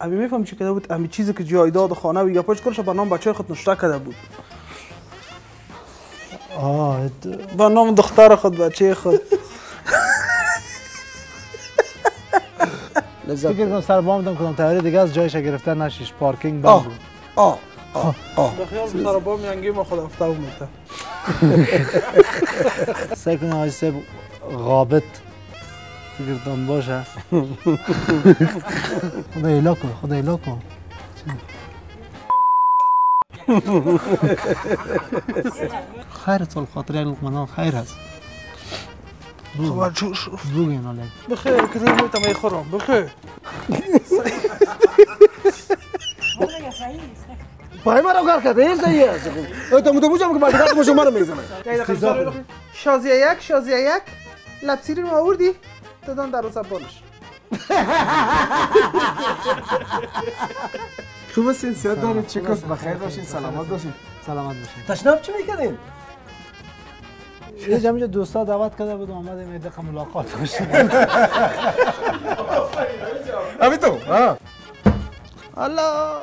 امی میفهم چی کرده بود؟ امی چیزی که جایداد خانه و گپاش کرش به نام بچه خود نشته کرده بود. آه به نام دختر خود بچه خود. لذت فکر کنم سر بام دم کدام تایری دیگه از جایش گرفته نشیش. پارکینگ آه بود. آه آه آه. به خیال سر با میانگی ما خود افتاده میته سعی کنه آقای صاحب غابت فکرتان باشه خدا ایلا کن خدا ایلا کن خیر سال خاطر لقمه خیر است خب چو شو بگین حالا بخیر که زیر میتم ای خورم بخیر پای مرا کار کرده این صحیح است تو متو بوجم که بعد ما شما رو می‌زنه شازیه یک شازیه یک لبسیری رو آوردی دادن در روز بالش خوب است سیاد دارید چه کس بخیر باشین سلامت باشین سلامت باشین تشناب چی می‌کنین یه جمعی دوستا دعوت کرده بود آمدیم یه دقیقه ملاقات داشتیم امی تو ها الله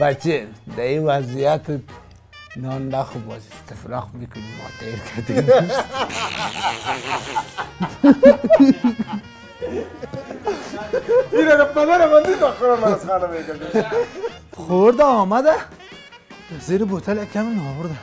بچه در این وضعیت نان نخو باز استفراغ می‌کنی ماتیر کردیم این را پدر من دید آخر من از خانه می‌کنه خورده آمده؟ زیر بوتل یک کمی ناورده